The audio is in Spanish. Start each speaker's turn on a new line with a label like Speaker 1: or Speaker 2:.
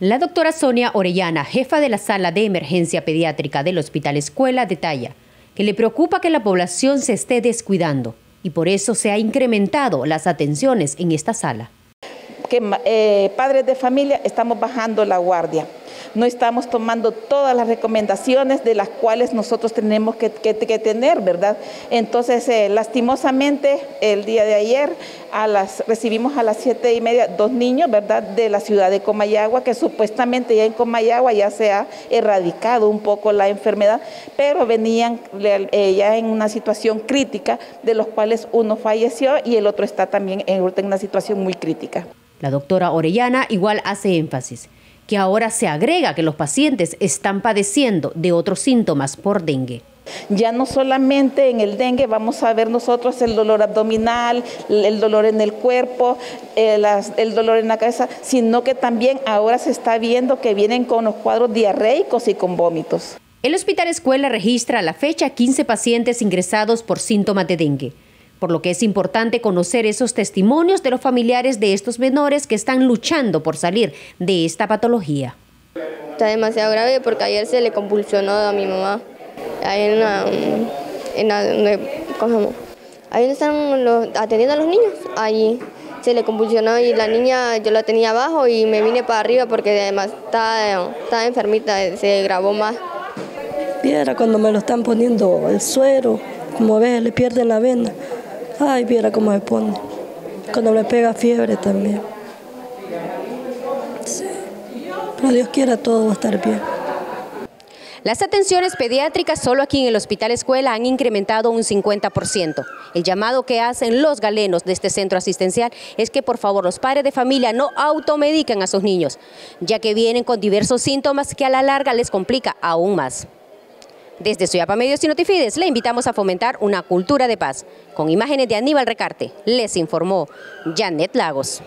Speaker 1: La doctora Sonia Orellana, jefa de la sala de emergencia pediátrica del Hospital Escuela, detalla que le preocupa que la población se esté descuidando y por eso se ha incrementado las atenciones en esta sala.
Speaker 2: Que eh, padres de familia estamos bajando la guardia no estamos tomando todas las recomendaciones de las cuales nosotros tenemos que, tener, ¿verdad? Entonces, eh, lastimosamente, el día de ayer a las, recibimos a las siete y media dos niños, ¿verdad?, de la ciudad de Comayagua, que supuestamente ya en Comayagua ya se ha erradicado un poco la enfermedad, pero venían eh, ya en una situación crítica, de los cuales uno falleció y el otro está también en una situación muy crítica.
Speaker 1: La doctora Orellana igual hace énfasis que ahora se agrega que los pacientes están padeciendo de otros síntomas por dengue.
Speaker 2: Ya no solamente en el dengue vamos a ver nosotros el dolor abdominal, el dolor en el cuerpo, el, eh, el, dolor en la cabeza, sino que también ahora se está viendo que vienen con los cuadros diarreicos y con vómitos.
Speaker 1: El Hospital Escuela registra a la fecha 15 pacientes ingresados por síntomas de dengue por lo que es importante conocer esos testimonios de los familiares de estos menores que están luchando por salir de esta patología.
Speaker 3: Está demasiado grave porque ayer se le convulsionó a mi mamá. Ahí en la, en la, ahí están los, atendiendo a los niños, ahí se le convulsionó y la niña yo la tenía abajo y me vine para arriba porque además estaba, estaba enfermita, se grabó más.
Speaker 4: Viera cuando me lo están poniendo el suero, como ves, le pierden la vena. Ay, viera cómo me pone. Cuando le pega fiebre también. Pero Dios quiera todo va a estar bien.
Speaker 1: Las atenciones pediátricas solo aquí en el Hospital Escuela han incrementado un 50%. El llamado que hacen los galenos de este centro asistencial es que por favor los padres de familia no automediquen a sus niños, ya que vienen con diversos síntomas que a la larga les complica aún más. Desde Suyapa Medios y Notifides le invitamos a fomentar una cultura de paz. Con imágenes de Aníbal Recarte, les informó Janet Lagos.